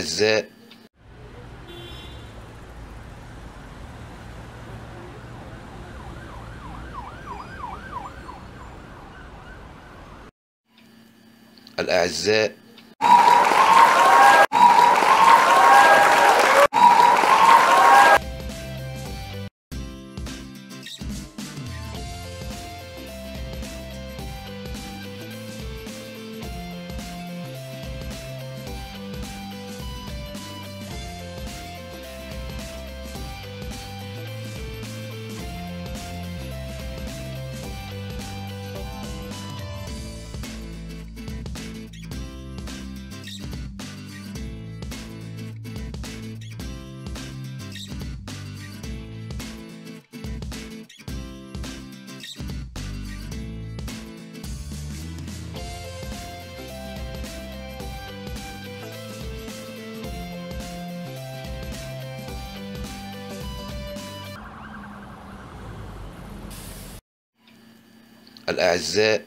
الأعزاء الأعزاء الأعزاء.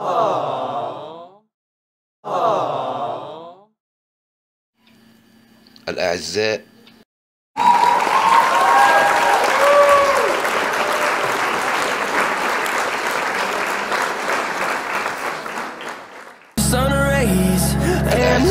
Oh, Aww. الأعزاء Sun rays and